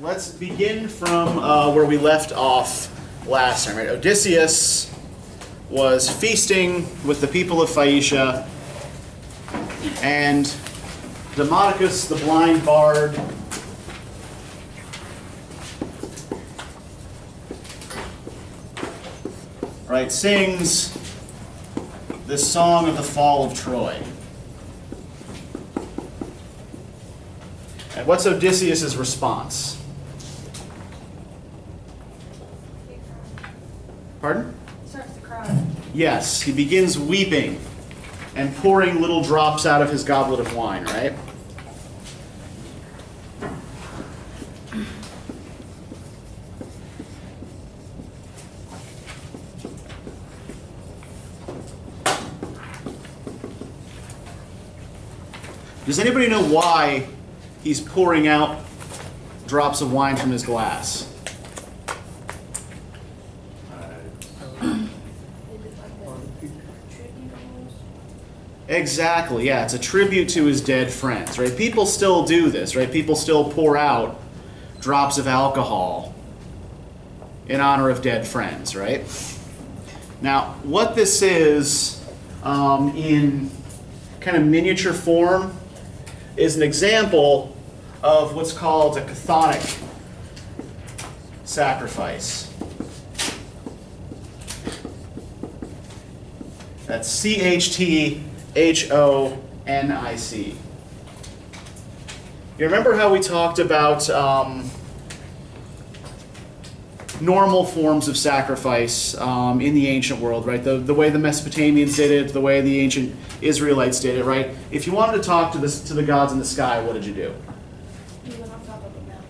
let's begin from uh, where we left off last time. Right, Odysseus was feasting with the people of Phaeacia, and Demodocus, the blind bard, right, sings this song of the fall of Troy. And what's Odysseus' response? Pardon? Starts to cry. Yes, he begins weeping and pouring little drops out of his goblet of wine, right? Does anybody know why he's pouring out drops of wine from his glass? Exactly, yeah. It's a tribute to his dead friends, right? People still do this, right? People still pour out drops of alcohol in honor of dead friends, right? Now, what this is um, in kind of miniature form is an example of what's called a chthonic sacrifice. That's C H O N I C. You remember how we talked about um, normal forms of sacrifice um, in the ancient world, right? The, the way the Mesopotamians did it, the way the ancient Israelites did it, right? If you wanted to talk to the, to the gods in the sky, what did you do? You went on top of a mountain.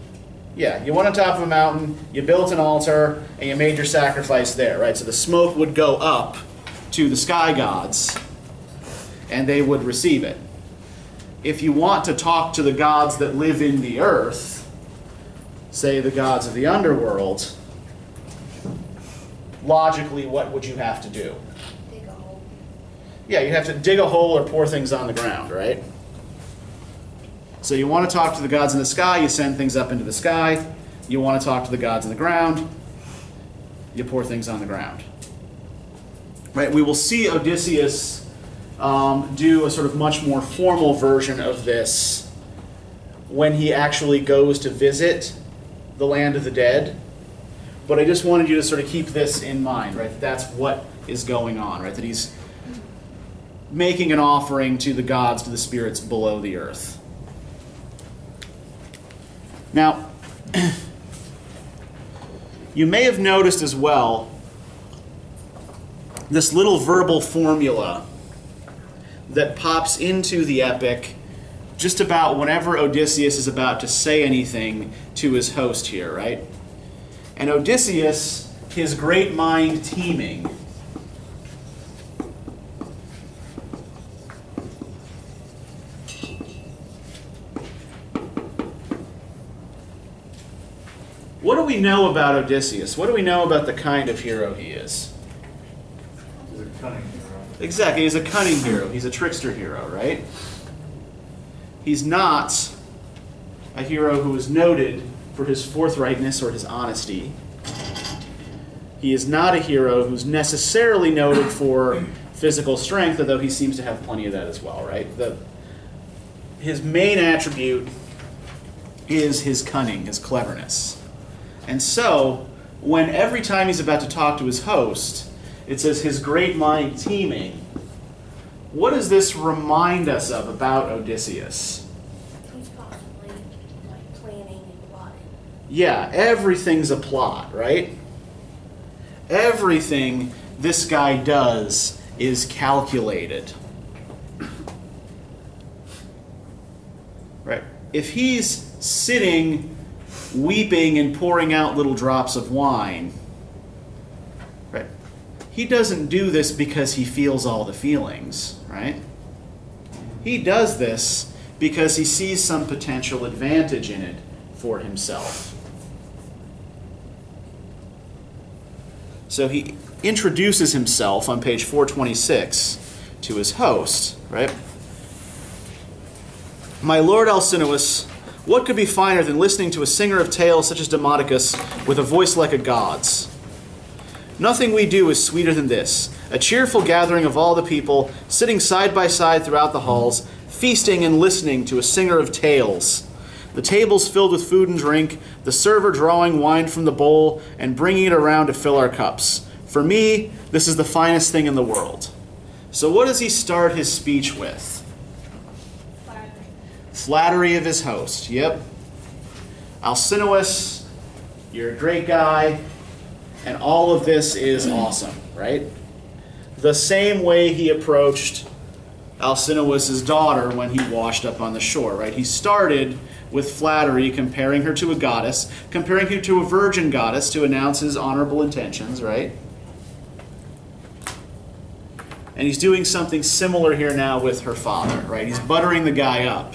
Yeah, you went on top of a mountain, you built an altar, and you made your sacrifice there, right? So the smoke would go up to the sky gods, and they would receive it. If you want to talk to the gods that live in the earth, say the gods of the underworld, logically, what would you have to do? Dig a hole. Yeah, you'd have to dig a hole or pour things on the ground, right? So you want to talk to the gods in the sky, you send things up into the sky. You want to talk to the gods in the ground, you pour things on the ground. Right? We will see Odysseus um, do a sort of much more formal version of this when he actually goes to visit the land of the dead. But I just wanted you to sort of keep this in mind, right? That that's what is going on, right? That he's making an offering to the gods, to the spirits below the earth. Now, you may have noticed as well this little verbal formula that pops into the epic just about whenever Odysseus is about to say anything to his host here, right? And Odysseus, his great mind teeming, What do we know about Odysseus? What do we know about the kind of hero he is? He's a cunning. Exactly, he's a cunning hero. He's a trickster hero, right? He's not a hero who is noted for his forthrightness or his honesty. He is not a hero who's necessarily noted for physical strength, although he seems to have plenty of that as well, right? The, his main attribute is his cunning, his cleverness. And so, when every time he's about to talk to his host, it says his great mind teeming, what does this remind us of about Odysseus? He's possibly like planning and plotting. Yeah, everything's a plot, right? Everything this guy does is calculated. Right? If he's sitting weeping and pouring out little drops of wine? He doesn't do this because he feels all the feelings, right? He does this because he sees some potential advantage in it for himself. So he introduces himself on page 426 to his host, right? My lord Alcinous, What could be finer than listening to a singer of tales such as Demodocus with a voice like a god's? Nothing we do is sweeter than this a cheerful gathering of all the people, sitting side by side throughout the halls, feasting and listening to a singer of tales. The tables filled with food and drink, the server drawing wine from the bowl and bringing it around to fill our cups. For me, this is the finest thing in the world. So, what does he start his speech with? Flattery Flattery of his host. Yep. Alcinous, you're a great guy, and all of this is awesome, right? The same way he approached Alcinous's daughter when he washed up on the shore, right? He started with flattery, comparing her to a goddess, comparing her to a virgin goddess to announce his honorable intentions, right? And he's doing something similar here now with her father, right? He's buttering the guy up.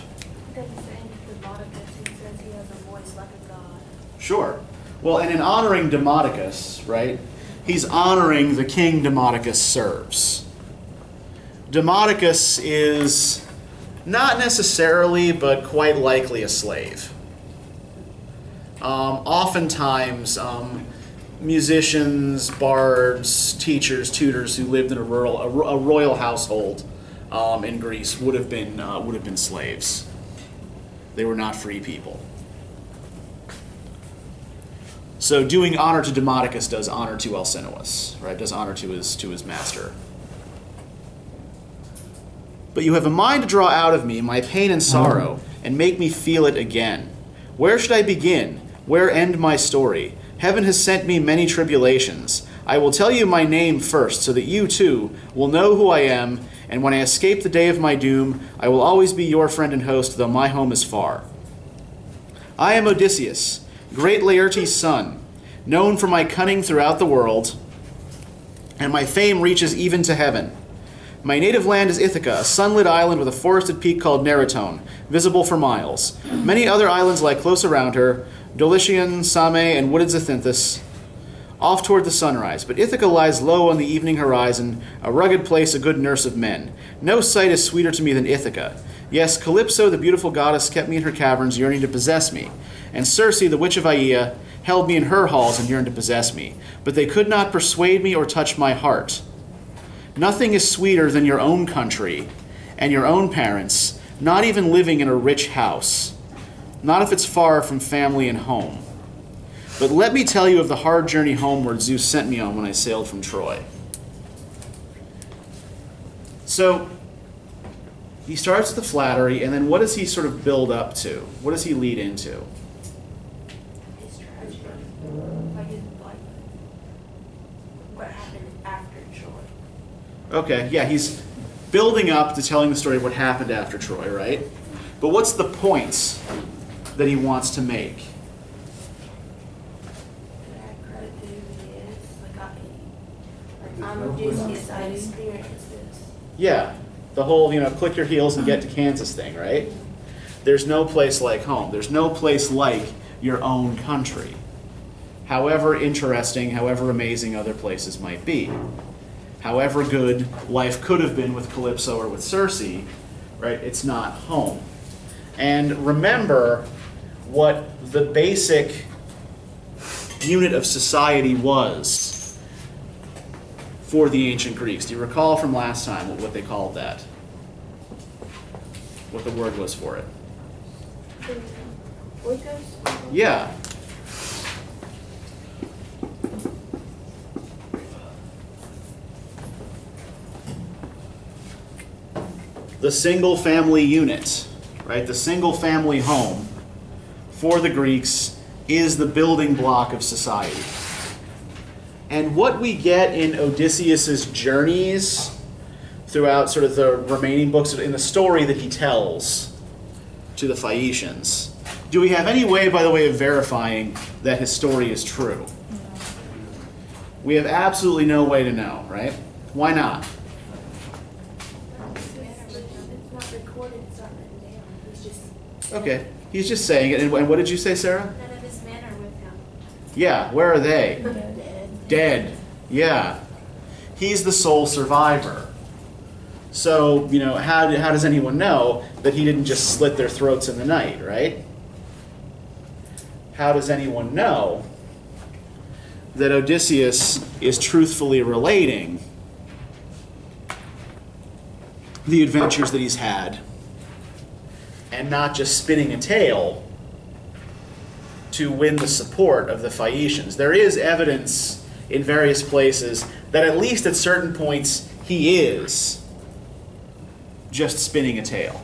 Doesn't say anything about it, he says he has a voice like a god. Sure. Well, and in honoring Demodocus, right, he's honoring the king Demodocus serves. Demodocus is not necessarily, but quite likely a slave. Um, oftentimes, um, musicians, bards, teachers, tutors who lived in a rural, a, a royal household um, in Greece would have been uh, would have been slaves. They were not free people. So doing honor to Demodocus does honor to Alcinous, right? Does honor to his to his master. But you have a mind to draw out of me my pain and sorrow, mm-hmm. and make me feel it again. Where should I begin? Where end my story? Heaven has sent me many tribulations. I will tell you my name first, so that you too will know who I am, and when I escape the day of my doom, I will always be your friend and host, though my home is far. I am Odysseus, great Laertes' son, known for my cunning throughout the world, and my fame reaches even to heaven. My native land is Ithaca, a sunlit island with a forested peak called Neritone, visible for miles. Many other islands lie close around her, Dulichium, Same, and wooded Zacynthus, off toward the sunrise. But Ithaca lies low on the evening horizon, a rugged place, a good nurse of men. No sight is sweeter to me than Ithaca. Yes, Calypso, the beautiful goddess, kept me in her caverns, yearning to possess me. And Circe, the witch of Aea, held me in her halls and yearned to possess me. But they could not persuade me or touch my heart. Nothing is sweeter than your own country and your own parents, not even living in a rich house, not if it's far from family and home. But let me tell you of the hard journey homeward Zeus sent me on when I sailed from Troy. So, he starts the flattery, and then what does he sort of build up to? What does he lead into? His tragedy. Like his, like, what happened after Troy. Okay, yeah, he's building up to telling the story of what happened after Troy, right? But what's the points that he wants to make? Yeah, the whole, you know, click your heels and get to Kansas thing, right? There's no place like home. There's no place like your own country. However interesting, however amazing other places might be. However good life could have been with Calypso or with Circe, right? It's not home. And remember what the basic unit of society was for the ancient Greeks. Do you recall from last time what, what they called that? What the word was for it? Yeah. The single family unit, right? The single family home for the Greeks is the building block of society. And what we get in Odysseus's journeys throughout sort of the remaining books in the story that he tells to the Phaeacians. Do we have any way, by the way, of verifying that his story is true? We have absolutely no way to know, right? Why not? It's not recorded, it's not written down. It's just, Okay, he's just saying it. And and what did you say, Sarah? none of his men are with him. Yeah, where are they? Dead. Dead. Yeah. He's the sole survivor. So, you know, how, how does anyone know that he didn't just slit their throats in the night, right? how does anyone know that Odysseus is truthfully relating the adventures that he's had and not just spinning a tale to win the support of the Phaeacians? There is evidence in various places that at least at certain points he is just spinning a tale.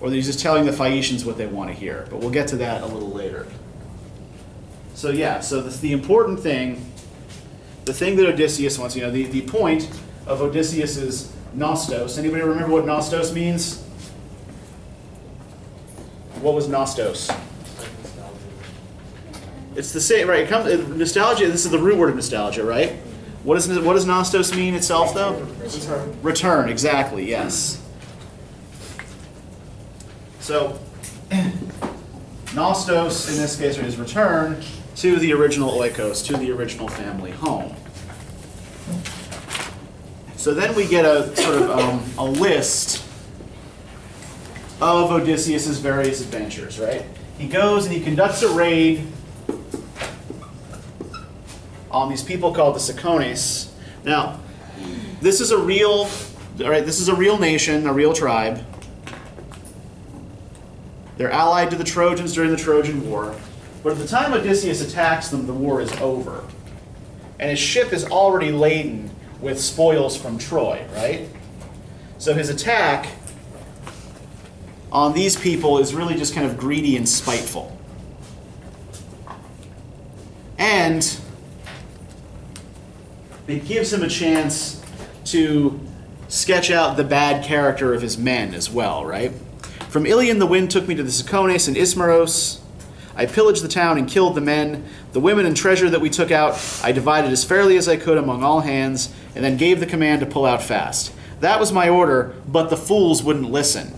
Or he's just telling the Phaeacians what they want to hear. But we'll get to that a little later. So, yeah, so the, the important thing, the thing that Odysseus wants, you know, the, the point of Odysseus's Nostos. Anybody remember what Nostos means? What was Nostos? It's the same, right? It comes, it- nostalgia. This is the root word of nostalgia, right? What does what does nostos mean itself, though? Return. Exactly. Yes. So, nostos in this case is return to the original oikos, to the original family home. So then we get a sort of um, a list of Odysseus's various adventures, right? He goes and he conducts a raid on these people called the Cicones. Now, this is a real, all right, this is a real nation, a real tribe. They're allied to the Trojans during the Trojan War. But at the time Odysseus attacks them, the war is over. And his ship is already laden with spoils from Troy, right? So his attack on these people is really just kind of greedy and spiteful. And it gives him a chance to sketch out the bad character of his men as well, right? From Ilion, the wind took me to the Cicones and Ismaros. I pillaged the town and killed the men. The women and treasure that we took out, I divided as fairly as I could among all hands, and then gave the command to pull out fast. That was my order, but the fools wouldn't listen.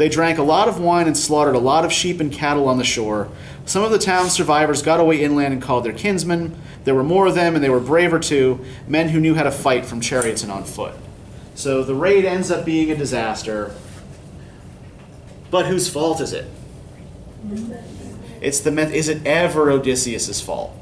They drank a lot of wine and slaughtered a lot of sheep and cattle on the shore. Some of the town's survivors got away inland and called their kinsmen. There were more of them, and they were braver too, men who knew how to fight from chariots and on foot. So the raid ends up being a disaster. But whose fault is it? It's the myth. Is it ever Odysseus's fault?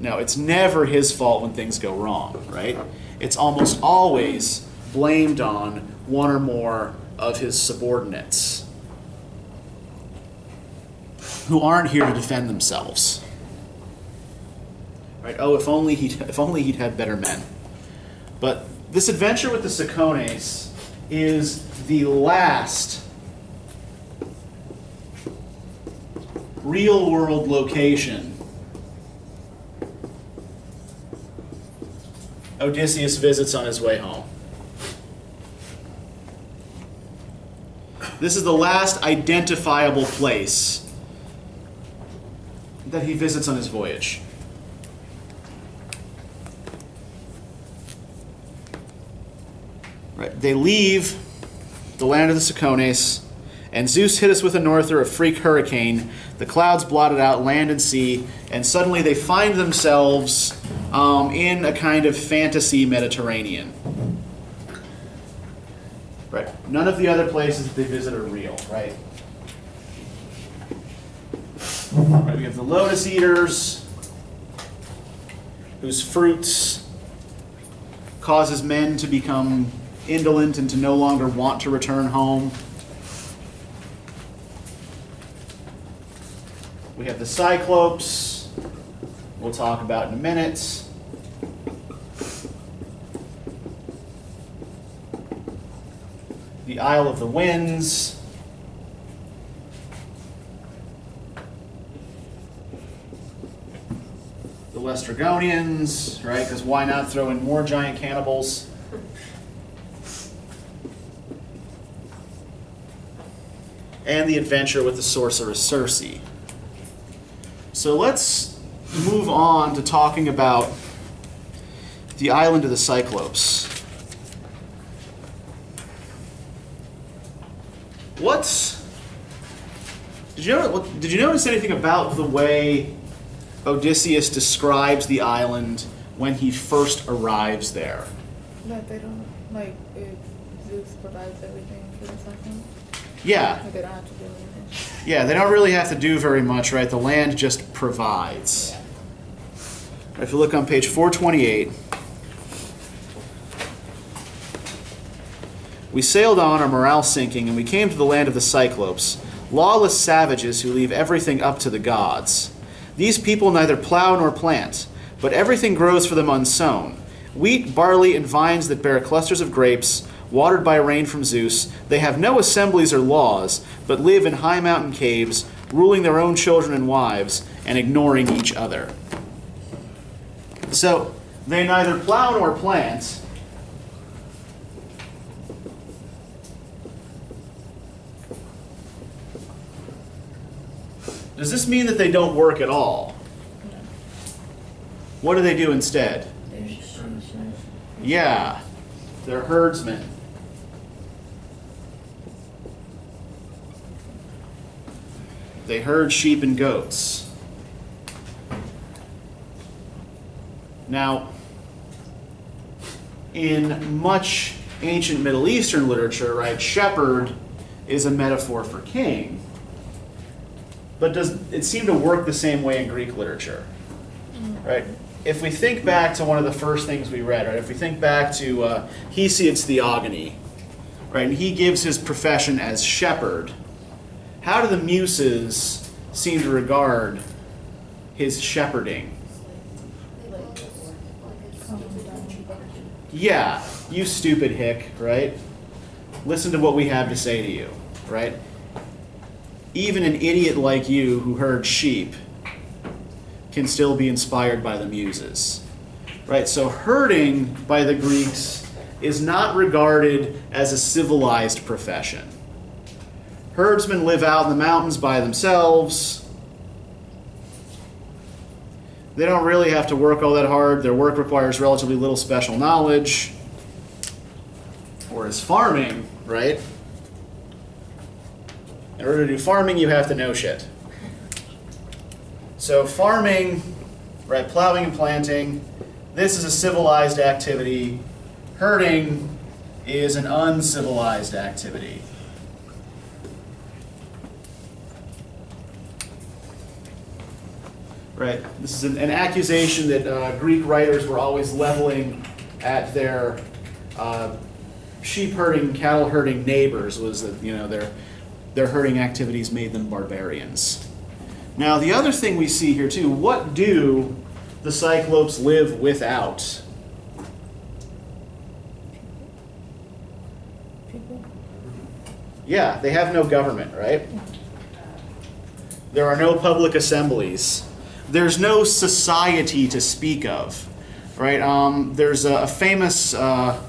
No, it's never his fault when things go wrong, right? It's almost always blamed on one or more of his subordinates who aren't here to defend themselves. Right? Oh, if only he if only he'd had better men. But this adventure with the Cicones is the last real world location Odysseus visits on his way home. This is the last identifiable place that he visits on his voyage. Right. They leave the land of the Cicones, and Zeus hit us with a norther, a freak hurricane. The clouds blotted out land and sea, and suddenly they find themselves um, in a kind of fantasy Mediterranean. Right. None of the other places that they visit are real, right? Right, we have the lotus eaters, whose fruits causes men to become indolent and to no longer want to return home. We have the Cyclopes, we'll talk about in a minute. The Isle of the Winds. The Lestrygonians, right? Because why not throw in more giant cannibals? and the adventure with the sorceress Circe. So let's move on to talking about the island of the Cyclopes. What's did you know, did you notice anything about the way Odysseus describes the island when he first arrives there? That they don't, like, if Zeus provides everything for the second, Yeah, like they don't have to do anything. Yeah, they don't really have to do very much, right? The land just provides. If you look on page 428, we sailed on, our morale sinking, and we came to the land of the Cyclopes, lawless savages who leave everything up to the gods. These people neither plow nor plant, but everything grows for them unsown wheat, barley, and vines that bear clusters of grapes, watered by rain from Zeus. They have no assemblies or laws, but live in high mountain caves, ruling their own children and wives, and ignoring each other. So, they neither plow nor plant. Does this mean that they don't work at all? What do they do instead? Yeah, they're herdsmen. They herd sheep and goats. Now, in much ancient Middle Eastern literature, right, shepherd is a metaphor for king. But does it seem to work the same way in Greek literature? Right? If we think back to one of the first things we read, right? If we think back to uh, Hesiod's Theogony, right, and he gives his profession as shepherd, how do the Muses seem to regard his shepherding? Yeah, you stupid hick, right? Listen to what we have to say to you, right? Even an idiot like you who herd sheep can still be inspired by the muses. Right? So herding by the Greeks is not regarded as a civilized profession. Herdsmen live out in the mountains by themselves. They don't really have to work all that hard. Their work requires relatively little special knowledge. Whereas farming, right? In order to do farming, you have to know shit. So farming, right, plowing and planting, this is a civilized activity. Herding is an uncivilized activity. Right, this is an, an accusation that uh, Greek writers were always leveling at their uh, sheep herding, cattle herding neighbors. Was that you know their their herding activities made them barbarians. Now, the other thing we see here too, what do the Cyclopes live without? People. Yeah, they have no government, right? There are no public assemblies. There's no society to speak of, right? Um, there's a, a famous, uh,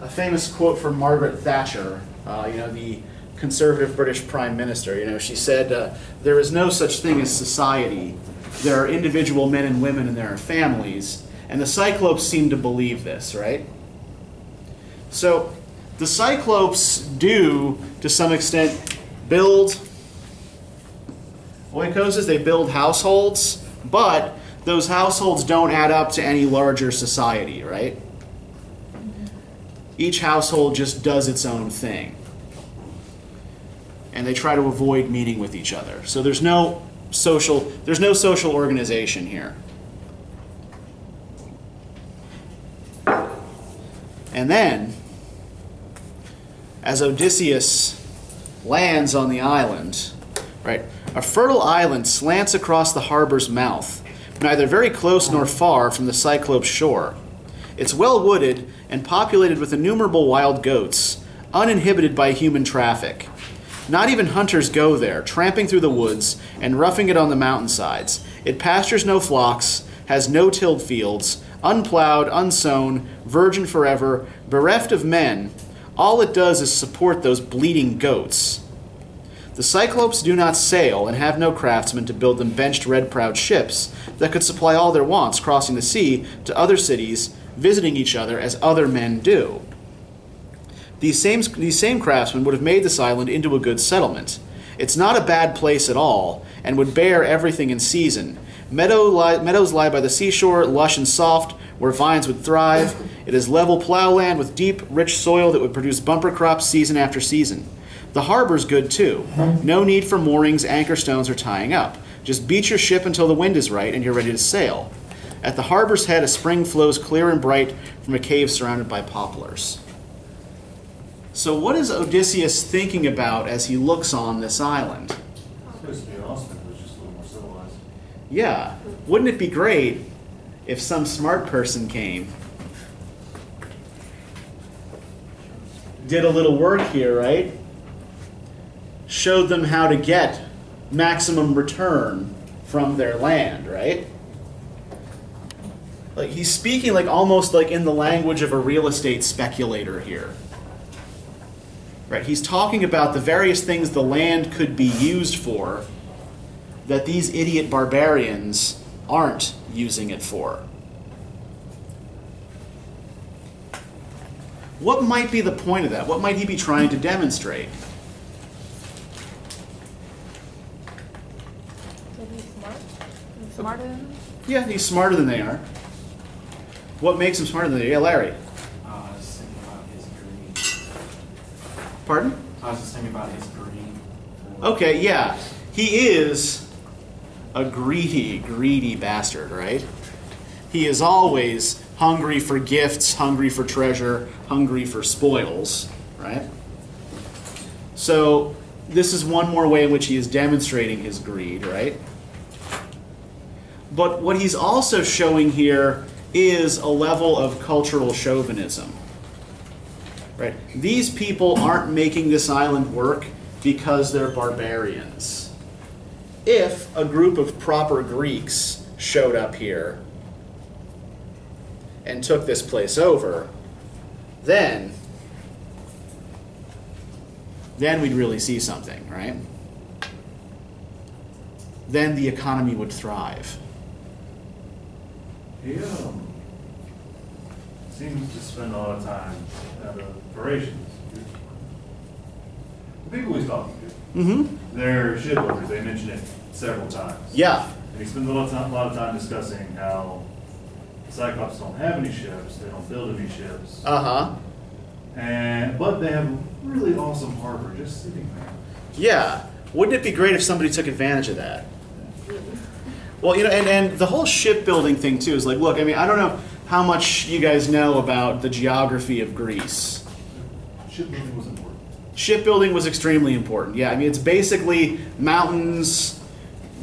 a famous quote from Margaret Thatcher. Uh, you know, the conservative British Prime Minister. You know, she said, uh, "There is no such thing as society. There are individual men and women, and there are families." And the Cyclopes seem to believe this, right? So, the Cyclopes do, to some extent, build oikoses. They build households, but those households don't add up to any larger society, right? Each household just does its own thing and they try to avoid meeting with each other. So there's no social there's no social organization here. And then as Odysseus lands on the island, right? A fertile island slants across the harbor's mouth, neither very close nor far from the Cyclope's shore. It's well wooded and populated with innumerable wild goats, uninhibited by human traffic. Not even hunters go there, tramping through the woods and roughing it on the mountainsides. It pastures no flocks, has no tilled fields, unplowed, unsown, virgin forever, bereft of men. All it does is support those bleeding goats. The Cyclopes do not sail and have no craftsmen to build them benched red prowed ships that could supply all their wants crossing the sea to other cities, visiting each other as other men do. These same, these same craftsmen would have made this island into a good settlement. It's not a bad place at all, and would bear everything in season. Meadow li- meadows lie by the seashore, lush and soft, where vines would thrive. It is level plowland with deep, rich soil that would produce bumper crops season after season. The harbor's good too. No need for moorings, anchor stones, or tying up. Just beat your ship until the wind is right and you're ready to sail. At the harbor's head, a spring flows clear and bright from a cave surrounded by poplars. So, what is Odysseus thinking about as he looks on this island? It's supposed to be awesome, but it's just a little more civilized. Yeah, wouldn't it be great if some smart person came, did a little work here, right? Showed them how to get maximum return from their land, right? Like he's speaking like almost like in the language of a real estate speculator here. Right? He's talking about the various things the land could be used for that these idiot barbarians aren't using it for. What might be the point of that? What might he be trying to demonstrate? So he's smart? He's smarter than him? Yeah, he's smarter than they are. What makes him smarter than you? Yeah, Larry. Uh, I was just thinking about his greed. Pardon? I was just thinking about his greed. Okay, yeah. He is a greedy, greedy bastard, right? He is always hungry for gifts, hungry for treasure, hungry for spoils, right? So, this is one more way in which he is demonstrating his greed, right? But what he's also showing here is a level of cultural chauvinism. Right? These people aren't making this island work because they're barbarians. If a group of proper Greeks showed up here and took this place over, then then we'd really see something, right? Then the economy would thrive. Um, seems to spend a lot of time at uh, operations. The people he's talking to, Mm-hmm. they're shipbuilders. They mention it several times. Yeah. And he spends a lot of time, a lot of time discussing how Cyclops don't have any ships. They don't build any ships. Uh-huh. And but they have a really awesome harbor just sitting there. Yeah. Wouldn't it be great if somebody took advantage of that? Well, you know, and, and the whole shipbuilding thing too is like, look, I mean, I don't know how much you guys know about the geography of Greece. Shipbuilding was important. Shipbuilding was extremely important. Yeah, I mean, it's basically mountains,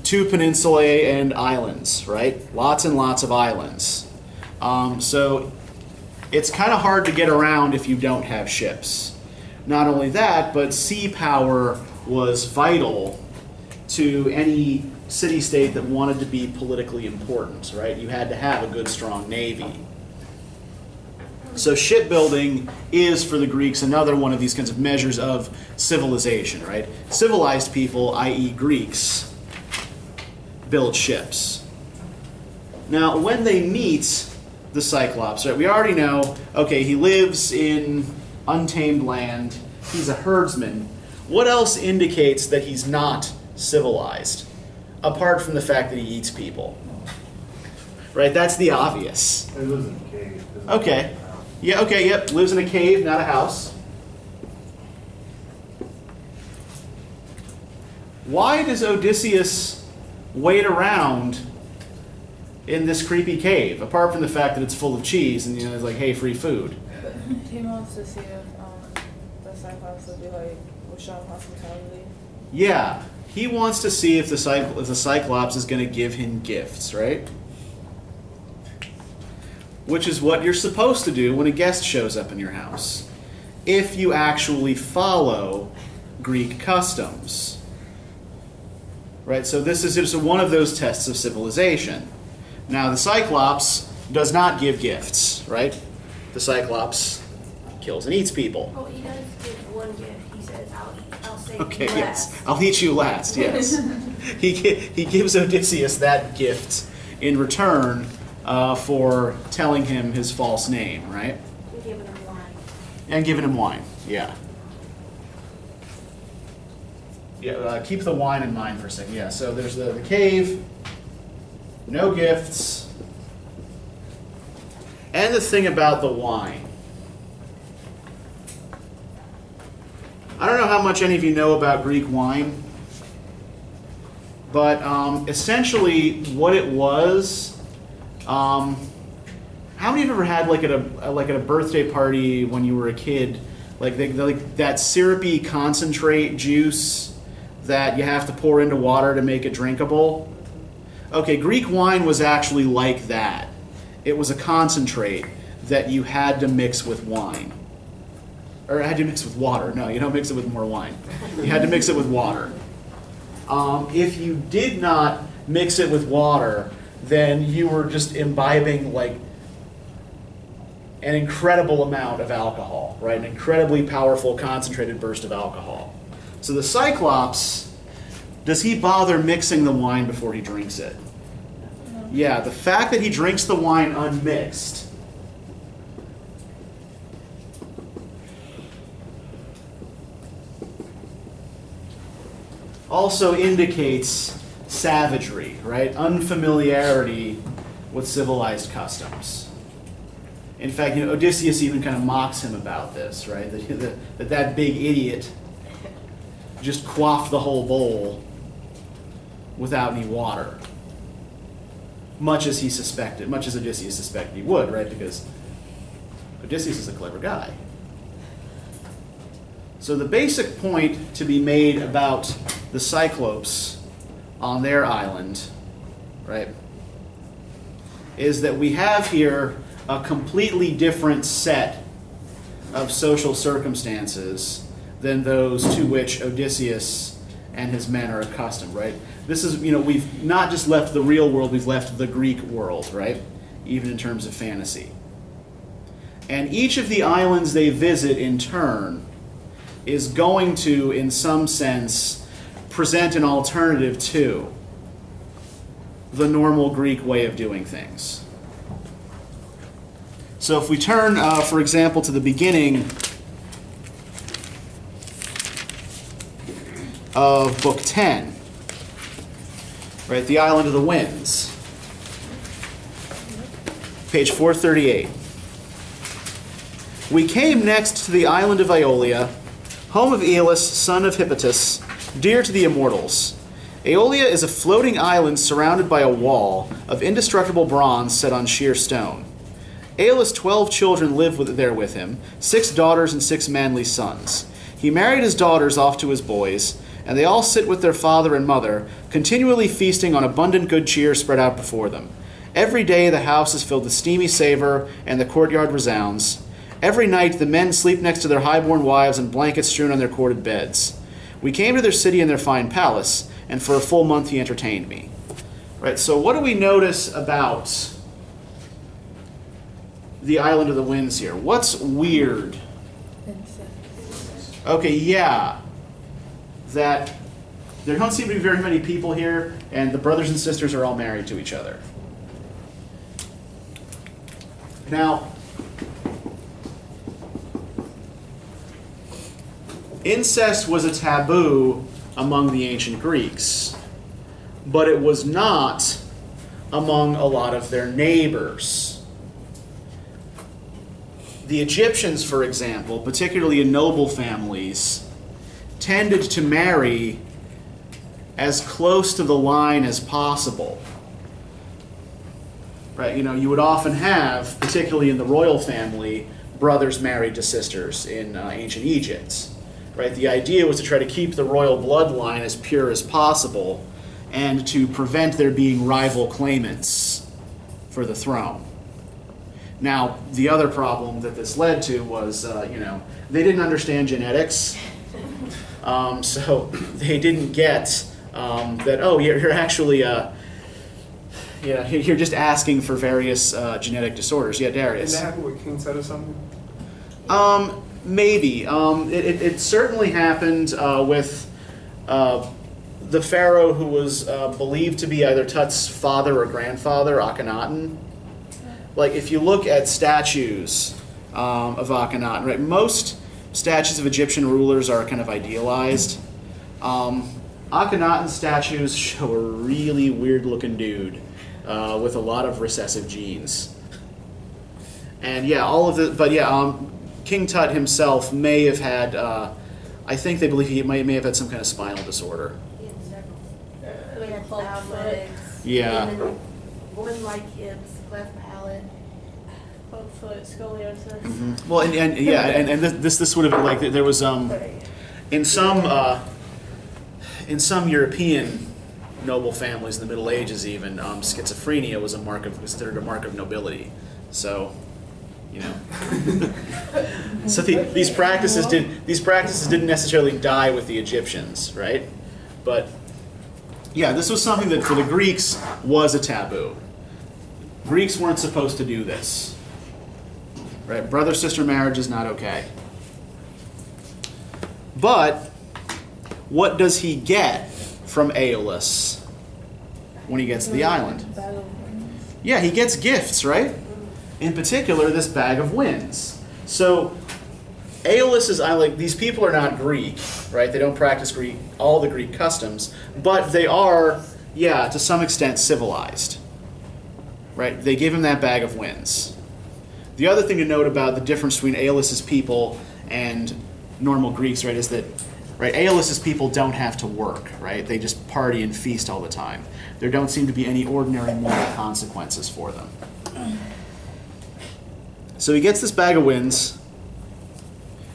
two peninsulae, and islands, right? Lots and lots of islands. Um, so it's kind of hard to get around if you don't have ships. Not only that, but sea power was vital to any city state that wanted to be politically important, right? You had to have a good, strong navy. So shipbuilding is for the Greeks another one of these kinds of measures of civilization, right? Civilized people, i.e., Greeks, build ships. Now, when they meet the Cyclops, right, we already know, okay, he lives in untamed land, he's a herdsman. What else indicates that he's not civilized, apart from the fact that he eats people? Right, that's the obvious. He lives in a cave. Okay. have. Yeah, okay, yep. Lives in a cave, not a house. Why does Odysseus wait around in this creepy cave, apart from the fact that it's full of cheese and you know it's like, hey, free food? He wants to see if um, the Cyclops will be like, will show him hospitality. Yeah, he wants to see if the Cycl- if the Cyclops is going to give him gifts, right? Which is what you're supposed to do when a guest shows up in your house, if you actually follow Greek customs. Right. So this is just one of those tests of civilization. Now the Cyclops does not give gifts, right? The Cyclops kills and eats people. Oh, he does give one gift. He says, "I'll eat. I'll save Okay, you yes. I'll eat you last, yes. he, he gives Odysseus that gift in return uh, for telling him his false name, right? I'm giving him wine. And giving him wine, yeah. Yeah, uh, keep the wine in mind for a second. Yeah, so there's the, the cave, no gifts, and the thing about the wine. I don't know how much any of you know about Greek wine, but um, essentially what it was. Um, how many of you ever had like at a like at a birthday party when you were a kid, like like that syrupy concentrate juice that you have to pour into water to make it drinkable? Okay, Greek wine was actually like that. It was a concentrate that you had to mix with wine. Or had you mix with water. No, you don't mix it with more wine. You had to mix it with water. Um, if you did not mix it with water, then you were just imbibing like an incredible amount of alcohol, right? An incredibly powerful concentrated burst of alcohol. So the Cyclops, does he bother mixing the wine before he drinks it? Yeah, the fact that he drinks the wine unmixed also indicates savagery, right? Unfamiliarity with civilized customs. In fact, you know, Odysseus even kind of mocks him about this, right? That that, that, that big idiot just quaffed the whole bowl without any water. Much as he suspected, much as Odysseus suspected he would, right? Because Odysseus is a clever guy. So the basic point to be made about the Cyclopes on their island, right, is that we have here a completely different set of social circumstances than those to which Odysseus and his men are accustomed, right? This is, you know, we've not just left the real world, we've left the Greek world, right? Even in terms of fantasy. And each of the islands they visit in turn is going to, in some sense, present an alternative to the normal Greek way of doing things. So if we turn, uh, for example, to the beginning of Book 10, right, the Island of the Winds, page 438. We came next to the island of Aeolia, home of Aeolus, son of Hippotas, dear to the immortals. Aeolia is a floating island surrounded by a wall of indestructible bronze set on sheer stone. Aeolus' twelve children live with, there with him, six daughters and six manly sons. He married his daughters off to his boys, and they all sit with their father and mother, continually feasting on abundant good cheer spread out before them. Every day the house is filled with steamy savor, and the courtyard resounds. Every night the men sleep next to their highborn wives and blankets strewn on their corded beds. We came to their city and their fine palace, and for a full month he entertained me. Right, so what do we notice about the island of the winds here? What's weird? Okay, yeah. That there don't seem to be very many people here, and the brothers and sisters are all married to each other. Now, incest was a taboo among the ancient Greeks, but it was not among a lot of their neighbors. The Egyptians, for example, particularly in noble families, tended to marry as close to the line as possible. Right, you know, you would often have, particularly in the royal family, brothers married to sisters in uh, ancient Egypt. Right, the idea was to try to keep the royal bloodline as pure as possible and to prevent there being rival claimants for the throne. Now, the other problem that this led to was, uh, you know, they didn't understand genetics, um, so they didn't get um, that. Oh, you're, you're actually, uh, yeah, you're just asking for various uh, genetic disorders. Yeah, Darius. Didn't that happen with King Tut or something? Um, maybe. Um, it, it, it certainly happened uh, with uh, the pharaoh who was uh, believed to be either Tut's father or grandfather, Akhenaten. Like, if you look at statues um, of Akhenaten, right, most statues of Egyptian rulers are kind of idealized. Um, Akhenaten statues show a really weird looking dude uh, with a lot of recessive genes. And yeah, all of the, but yeah, um, King Tut himself may have had uh, I think they believe he may, may have had some kind of spinal disorder. He had several. Uh, He had club legs. Yeah. And then one like hips, cleft palate. Club foot, scoliosis. Mhm. Well, and, and yeah, and, and this this would have been like there was um in some uh, in some European noble families in the Middle Ages, even um, schizophrenia was a mark of considered a mark of nobility. So, you know, so the, these practices did these practices didn't necessarily die with the Egyptians, right? But yeah, this was something that for the Greeks was a taboo. Greeks weren't supposed to do this. Right? Brother sister marriage is not okay. But what does he get from Aeolus when he gets to the island? Bag of wings. Yeah, he gets gifts, right? In particular, this bag of winds. So, Aeolus is I like these people are not Greek, right? They don't practice Greek all the Greek customs, but they are, yeah, to some extent civilized. Right? They give him that bag of winds. The other thing to note about the difference between Aeolus's people and normal Greeks, right, is that right, Aeolus's people don't have to work, right? They just party and feast all the time. There don't seem to be any ordinary moral consequences for them. So he gets this bag of winds,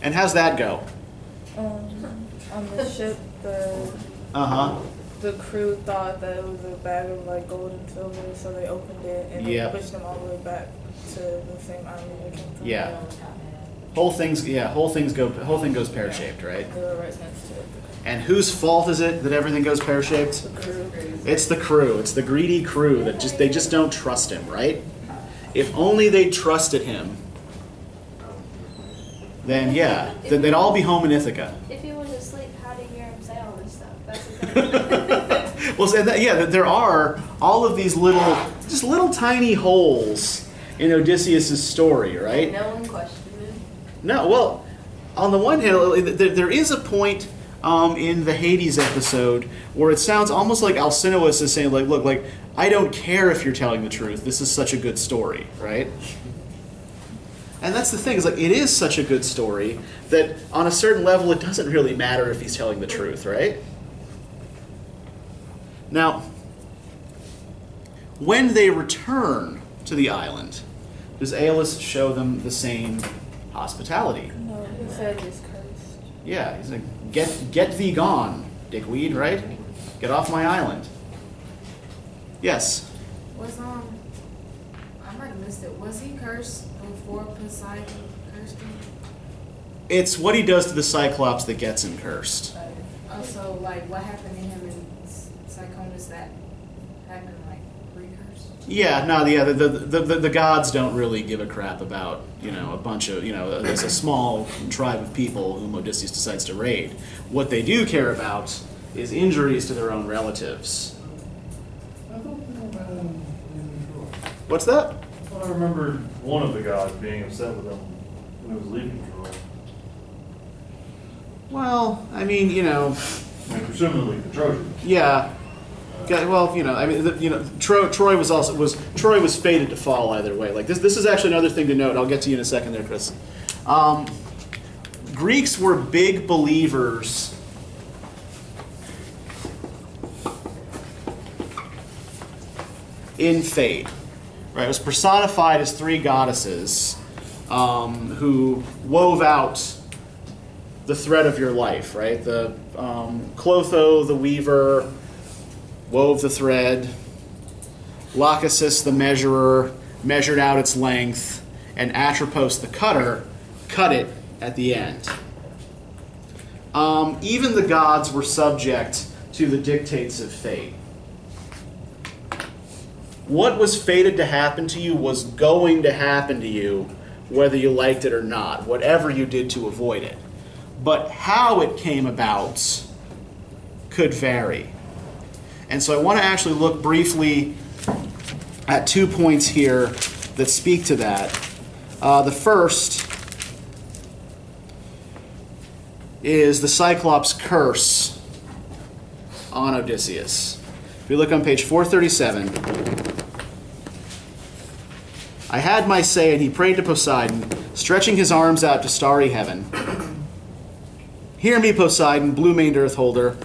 and how's that go? Um, on the ship, the Uh huh. the crew thought that it was a bag of like gold and silver, so they opened it and Yeah. they pushed them all the way back to the same island they came from. Yeah. Whole things, yeah, whole things go, whole thing goes pear shaped, right? They were right next to it. And whose fault is it that everything goes pear shaped? It's the crew. It's the greedy crew that just they just don't trust him, right? If only they trusted him, then yeah, then they'd all be home in Ithaca. If he was asleep, how do you hear him say all this stuff? That's the. Well, so that, yeah, there are all of these little, just little tiny holes in Odysseus' story, right? No one questioned him. No, well, on the one hand, there, there is a point um, in the Hades episode where it sounds almost like Alcinous is saying, like, look, like, I don't care if you're telling the truth. This is such a good story, right? And that's the thing, is like, it is such a good story that on a certain level, it doesn't really matter if he's telling the truth, right? Now, when they return to the island, does Aeolus show them the same hospitality? No, he said he's cursed. Yeah, he's like, get get thee gone, dickweed, right? Get off my island. Yes. Was um, I might have missed it. Was he cursed before Poseidon cursed him? It's what he does to the Cyclops that gets him cursed. Uh, oh, also, like what happened to him in S- Cicones that happened like pre-curse? Yeah, no, yeah, the, uh, the, the, the, the gods don't really give a crap about, you know, a bunch of, you know, uh, there's a small tribe of people whom Odysseus decides to raid. What they do care about is injuries to their own relatives. What's that? Well, I remember one of the gods being upset with him when he was leaving Troy. Well, I mean, you know, I mean, presumably the Trojans. Yeah. Well, you know, I mean, the, you know, Troy, Troy was also was Troy was fated to fall either way. Like this, this is actually another thing to note. I'll get to you in a second, there, Chris. Um, Greeks were big believers. In fate, right? It was personified as three goddesses um, who wove out the thread of your life, right? The um, Clotho, the weaver, wove the thread. Lachesis, the measurer, measured out its length, and Atropos, the cutter, cut it at the end. Um, even the gods were subject to the dictates of fate. What was fated to happen to you was going to happen to you, whether you liked it or not, whatever you did to avoid it. But how it came about could vary. And so I want to actually look briefly at two points here that speak to that. Uh, the first is the Cyclops curse on Odysseus. If you look on page 437, I had my say, and he prayed to Poseidon, stretching his arms out to starry heaven. Hear me, Poseidon, blue maned earth holder.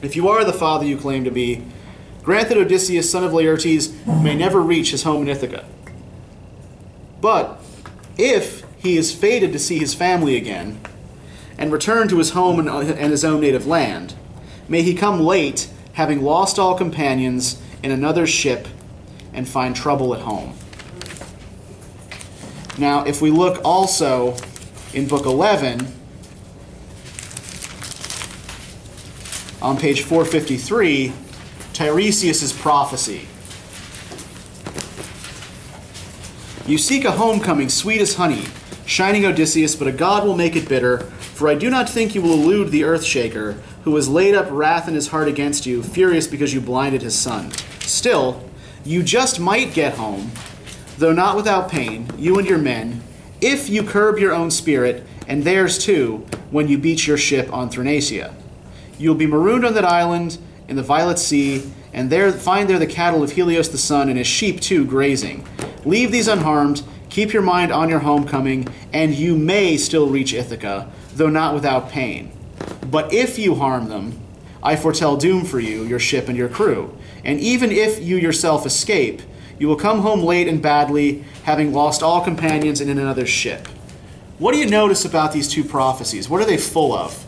If you are the father you claim to be, grant that Odysseus, son of Laertes, may never reach his home in Ithaca. But if he is fated to see his family again and return to his home and, uh, and his own native land, may he come late, having lost all companions in another ship, and find trouble at home. Now, if we look also in Book 11, on page 453, Tiresias' prophecy. You seek a homecoming, sweet as honey, shining Odysseus, but a god will make it bitter. For I do not think you will elude the earth shaker, who has laid up wrath in his heart against you, furious because you blinded his son. Still, you just might get home, though not without pain, you and your men, if you curb your own spirit, and theirs too, when you beach your ship on Thrinacia. You will be marooned on that island in the violet sea, and there find there the cattle of Helios the sun and his sheep too grazing. Leave these unharmed, keep your mind on your homecoming, and you may still reach Ithaca, though not without pain. But if you harm them, I foretell doom for you, your ship, and your crew. And even if you yourself escape, you will come home late and badly, having lost all companions and in another ship. What do you notice about these two prophecies? What are they full of?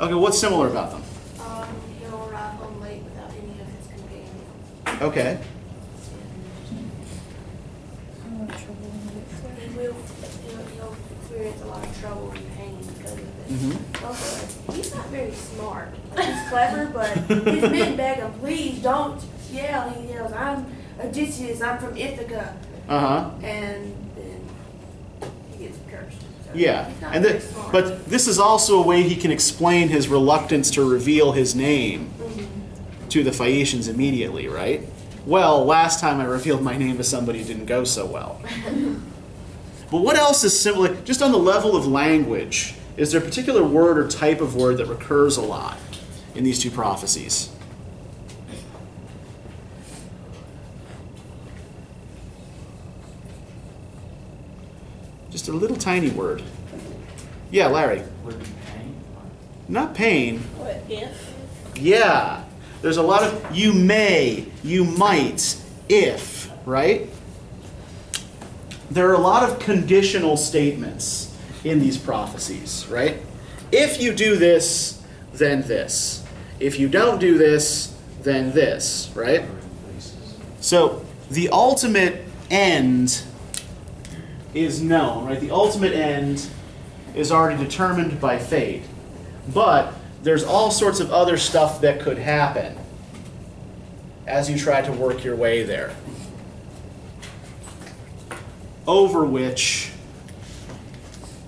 Okay, what's similar about them? Um, he'll arrive home late without any of his companions. Okay. How much trouble when he gets there? He will, he'll, he'll experience a lot of trouble and pain because of it. Mhm. Also, he's not very smart. Like, he's clever, but his men beg him, please don't yell. He yells, I'm Odysseus, I'm from Ithaca. Uh huh. And then he gets cursed. So Yeah, and but this is also a way he can explain his reluctance to reveal his name Mhm. to the Phaeacians immediately, right? Well, last time I revealed my name to somebody, it didn't go so well. but what else is similar? Just on the level of language, is there a particular word or type of word that recurs a lot in these two prophecies? Just a little tiny word. Yeah, Larry. Would pain? Not pain. What if? Yeah. There's a lot of you may, you might, if, right? There are a lot of conditional statements in these prophecies, right? If you do this, then this. If you don't do this, then this, right? So the ultimate end is known, right? The ultimate end is already determined by fate. But there's all sorts of other stuff that could happen as you try to work your way there. Over which,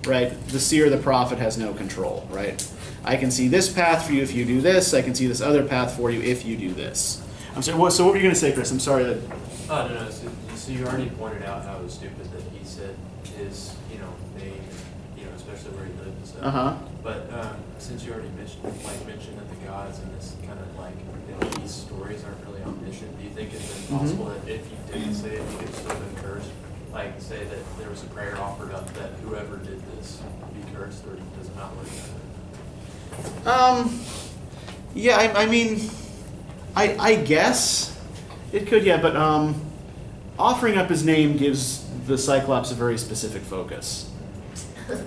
right, the seer, the prophet has no control, right? I can see this path for you if you do this. I can see this other path for you if you do this. I'm sorry. What, so what were you going to say, Chris? I'm sorry. That, Oh, no, no, so, so you already pointed out how stupid that he said his, you know, name, you know, especially where he lived and stuff. uh huh. But, um, since you already mentioned, like, mentioned that the gods and this kind of like, that these stories aren't really omniscient, do you think it's possible that if you didn't say it, you could still been cursed? Like, say that there was a prayer offered up that whoever did this be cursed, or does it not work? Um, yeah, I, I mean, I, I guess it could, yeah, but um, offering up his name gives the Cyclops a very specific focus.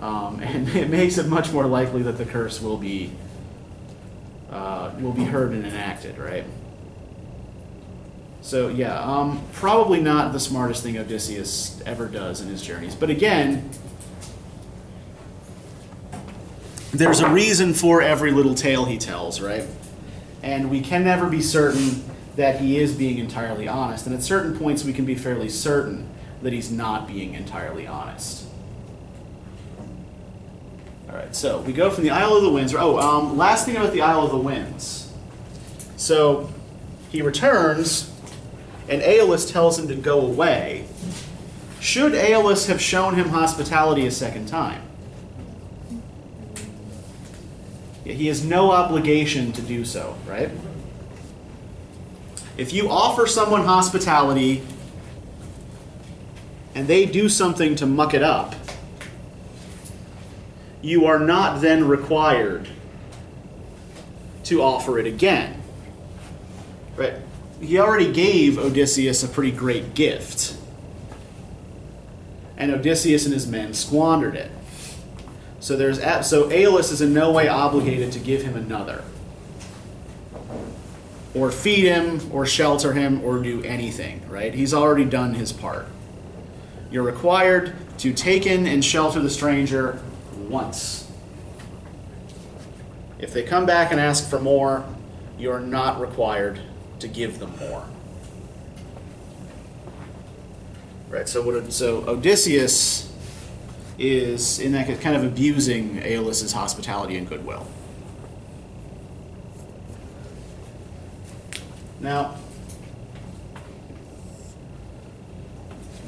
Um, and it makes it much more likely that the curse will be uh, will be heard and enacted, right? So yeah, um, probably not the smartest thing Odysseus ever does in his journeys. But again, there's a reason for every little tale he tells, right? And we can never be certain that he is being entirely honest. And at certain points, we can be fairly certain that he's not being entirely honest. All right, so we go from the Isle of the Winds. Oh, um, last thing about the Isle of the Winds. So he returns, and Aeolus tells him to go away. Should Aeolus have shown him hospitality a second time? Yeah, He has no obligation to do so, right? If you offer someone hospitality and they do something to muck it up, you are not then required to offer it again. Right? He already gave Odysseus a pretty great gift. And Odysseus and his men squandered it. So there's so Aeolus is in no way obligated to give him another. Or feed him or shelter him or do anything, right? He's already done his part. You're required to take in and shelter the stranger once. If they come back and ask for more, you're not required to give them more. Right. So what? So Odysseus is in that kind of abusing Aeolus's hospitality and goodwill. Now,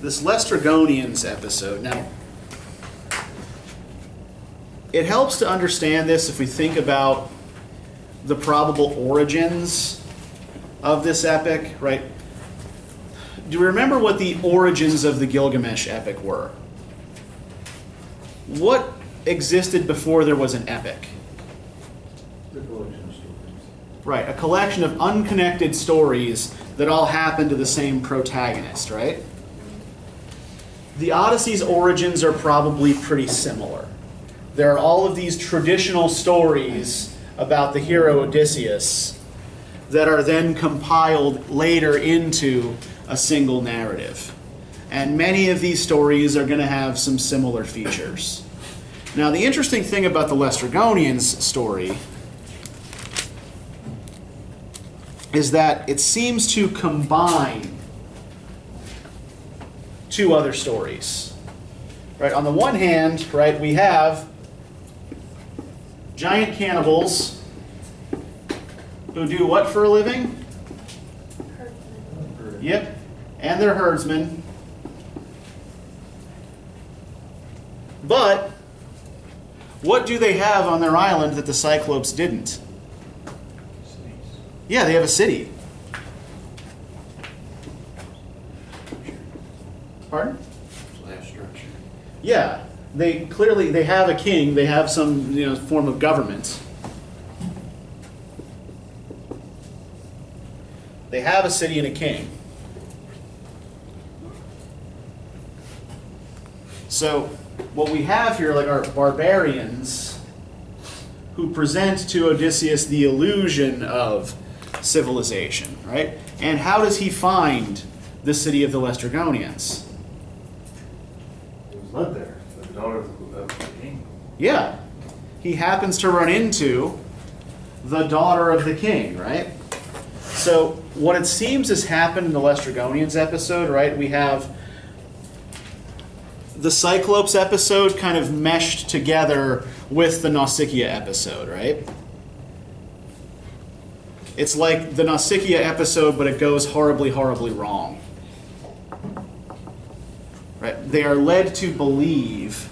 this Lestrygonians episode. Now, it helps to understand this if we think about the probable origins of this epic, right? Do you remember what the origins of the Gilgamesh epic were? What existed before there was an epic? The collection of stories. Right, a collection of unconnected stories that all happen to the same protagonist, right? The Odyssey's origins are probably pretty similar. There are all of these traditional stories about the hero Odysseus that are then compiled later into a single narrative. And many of these stories are going to have some similar features. Now, the interesting thing about the Lestrygonians story is that it seems to combine two other stories. Right? On the one hand, right, we have giant cannibals who do what for a living? Herdsmen. Yep. And they're herdsmen. But what do they have on their island that the Cyclopes didn't? Yeah, they have a city. Pardon? So they have structure. Yeah, they clearly they have a king. They have some you know form of government. They have a city and a king. So what we have here, like, are barbarians who present to Odysseus the illusion of civilization, right? And how does he find the city of the Lestrygonians? It was led there, by the daughter of the, king. Yeah. He happens to run into the daughter of the king, right? So, what it seems has happened in the Lestrygonians episode, right? We have the Cyclopes episode kind of meshed together with the Nausicaa episode, right? It's like the Nausicaa episode, but it goes horribly, horribly wrong. Right? They are led to believe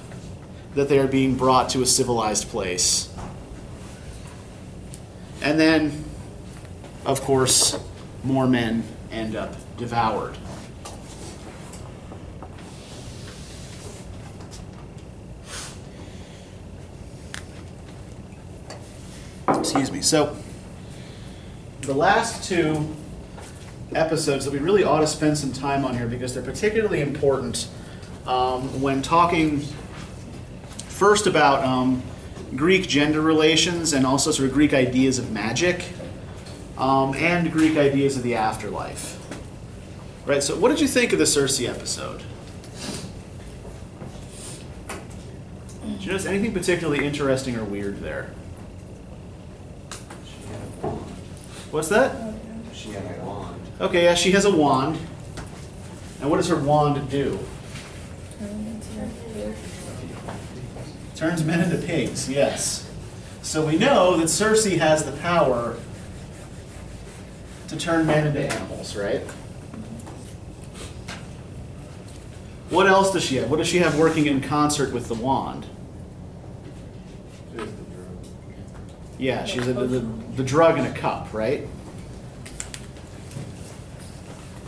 that they are being brought to a civilized place. And then, of course, more men end up devoured. Excuse me. So, the last two episodes that we really ought to spend some time on here because they're particularly important um, when talking first about um, Greek gender relations and also sort of Greek ideas of magic um, and Greek ideas of the afterlife. Right, so what did you think of the Circe episode? Did you notice anything particularly interesting or weird there? She had a wand. What's that? She had a wand. Okay, yeah, she has a wand. And what does her wand do? Turns men into pigs, yes. So we know that Circe has the power to turn men into animals, right? What else does she have? What does she have working in concert with the wand? She has the drug. Yeah, she's a, the, the, the drug in a cup, right?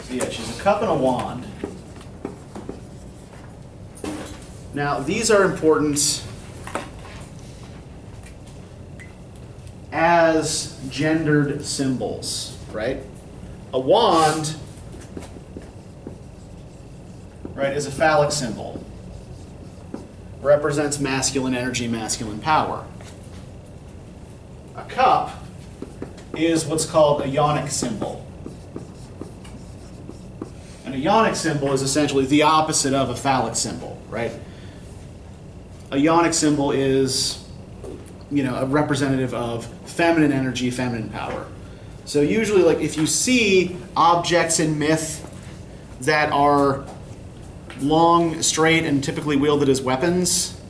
So yeah, she's a cup and a wand. Now, these are important as gendered symbols, right? A wand, right, is a phallic symbol. Represents masculine energy, masculine power. A cup is what's called a yonic symbol. An yonic symbol is essentially the opposite of a phallic symbol, right? A yonic symbol is, you know, a representative of feminine energy, feminine power. So usually, like if you see objects in myth that are long, straight, and typically wielded as weapons,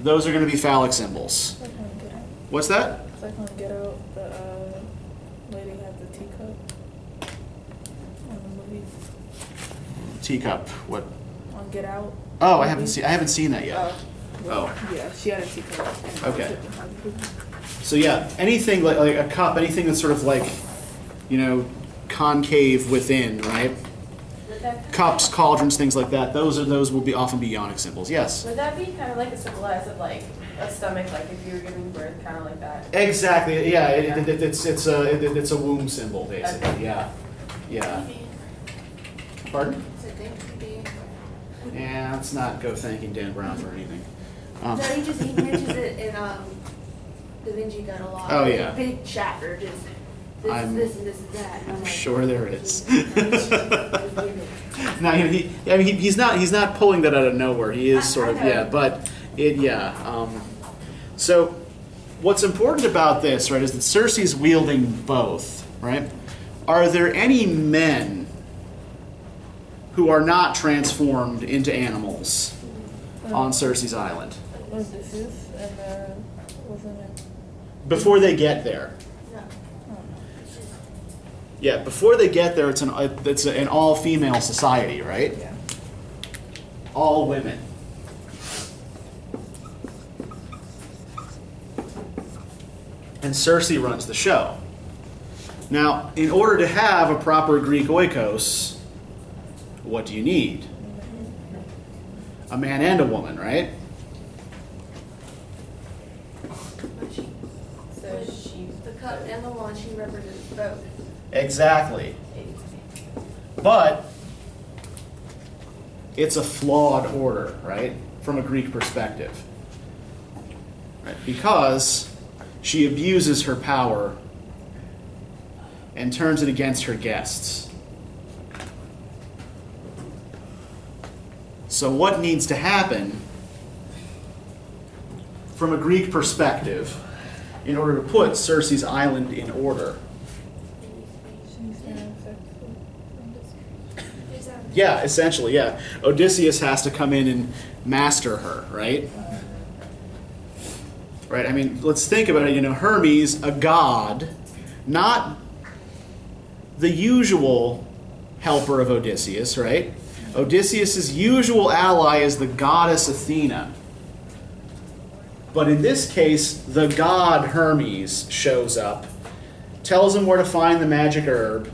those are going to be phallic symbols. It's like when Get What's that? It's like when Get Out, the uh, lady had the teacup on the movie. Teacup. What? On Get Out. Oh, I haven't seen. I haven't seen that yet. Oh. well, Oh. Yeah, she had a teacup. Okay. tipped in front of people. So yeah, anything like, like a cup, anything that's sort of like, you know, concave within, right? Cups, cauldrons, things like that. Those are those will be often be yonic symbols. Yes. would that be kind of like a symbolize of like a stomach, like if you were giving birth, kind of like that? Exactly. Yeah. It, it, it's it's a it, it's a womb symbol basically. Yeah. Yeah. Pardon? So thank you, Dan. Yeah. Let's not go thanking Dan Brown for anything. Um, No, he just he mentions it in um, Da Vinci Gun a lot. Oh, yeah. Big chapter, just this I'm is this and this is that. And I'm like, sure there is. I No, he, he, I mean, he, he's not he's not pulling that out of nowhere. He I- is sort I of know. yeah, but it yeah. Um, so what's important about this, right, is that Circe's wielding both, right? Are there any men who are not transformed into animals on Circe's island Odysseus and uh, wasn't it? before they get there? No. It's Yeah, before they get there, it's an it's an all female society, right? yeah. all women. And Circe runs the show. Now, in order to have a proper Greek oikos, what do you need? A man and a woman, right? So she. the cup and the wand, she represents both. Exactly. But it's a flawed order, right? From a Greek perspective. Right? Because she abuses her power and turns it against her guests. So, what needs to happen from a Greek perspective in order to put Circe's island in order? Yeah, essentially, yeah. Odysseus has to come in and master her, right? Right, I mean, let's think about it. You know, Hermes, a god, not the usual helper of Odysseus, right? Odysseus's usual ally is the goddess Athena. But in this case, the god Hermes shows up, tells him where to find the magic herb,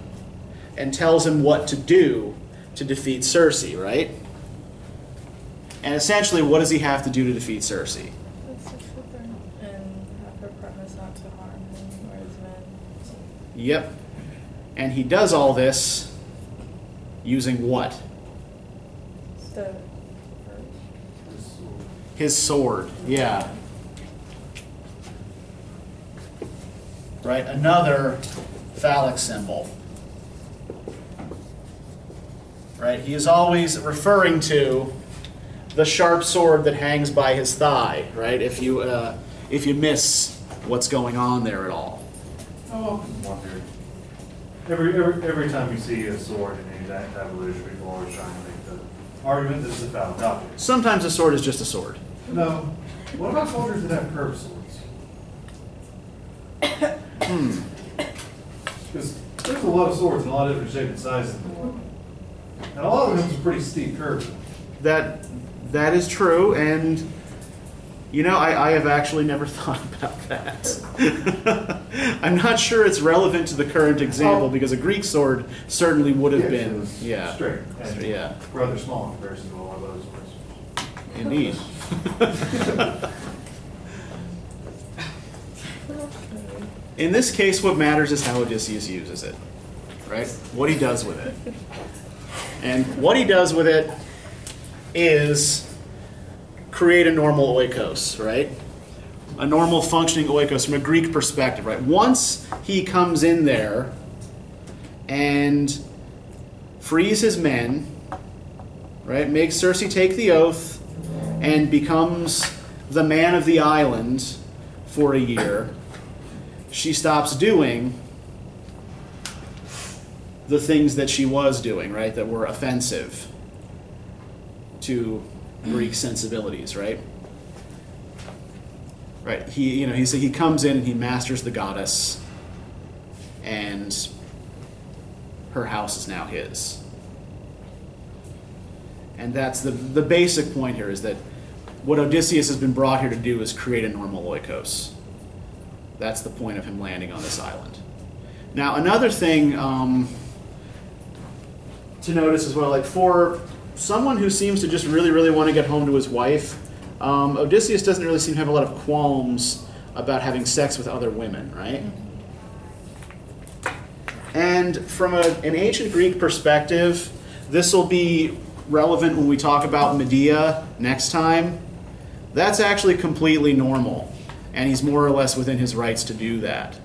and tells him what to do to defeat Circe, right? And essentially, what does he have to do to defeat Circe? have sex with her and have her promise not to harm him or his men. Yep. And he does all this using what? The His sword. Yeah. Right? Another phallic symbol. Right? He is always referring to the sharp sword that hangs by his thigh, right? If you uh, if you miss what's going on there at all. Oh, wonder. Every, every, every time you see a sword in any type of evolution, people are always trying to make the argument that it's a phallic object. Sometimes a sword is just a sword. No. What about soldiers that have curved swords? Hmm. Because there's a lot of swords in a lot of different shapes and sizes in the world. And a lot of them have some pretty steep curves. That that is true, and you know, I, I have actually never thought about that. I'm not sure it's relevant to the current example Oh. because a Greek sword certainly would have Yeah, been, it's yeah, Straight. and yeah, Rather small in comparison to a lot of other swords. indeed. In this case, what matters is how Odysseus uses it, right? What he does with it. And what he does with it is create a normal oikos, right? A normal functioning oikos from a Greek perspective, right? Once he comes in there and frees his men, right? Makes Circe take the oath and becomes the man of the island for a year. She stops doing the things that she was doing, right? That were offensive to Greek sensibilities, right? Right. He, you know, he he's, he comes in and he masters the goddess, and her house is now his. And that's the, the basic point here is that what Odysseus has been brought here to do is create a normal oikos. That's the point of him landing on this island. Now, another thing um, to notice as well, like for someone who seems to just really, really want to get home to his wife, um, Odysseus doesn't really seem to have a lot of qualms about having sex with other women, right? And from a, an ancient Greek perspective, this will be relevant when we talk about Medea next time. That's actually completely normal, and he's more or less within his rights to do that.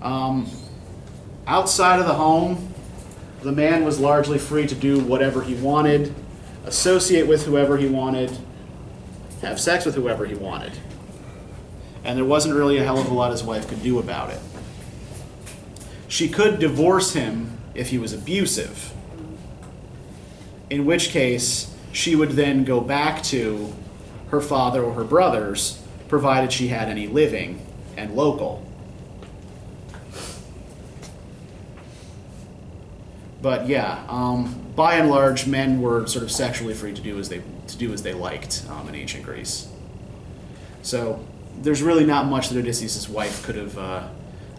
Um, outside of the home, the man was largely free to do whatever he wanted, associate with whoever he wanted, have sex with whoever he wanted. And there wasn't really a hell of a lot his wife could do about it. She could divorce him if he was abusive, in which case she would then go back to her father or her brothers, provided she had any living and local. But yeah, um, by and large, men were sort of sexually free to do as they to do as they liked um, in ancient Greece. So there's really not much that Odysseus' wife could have uh,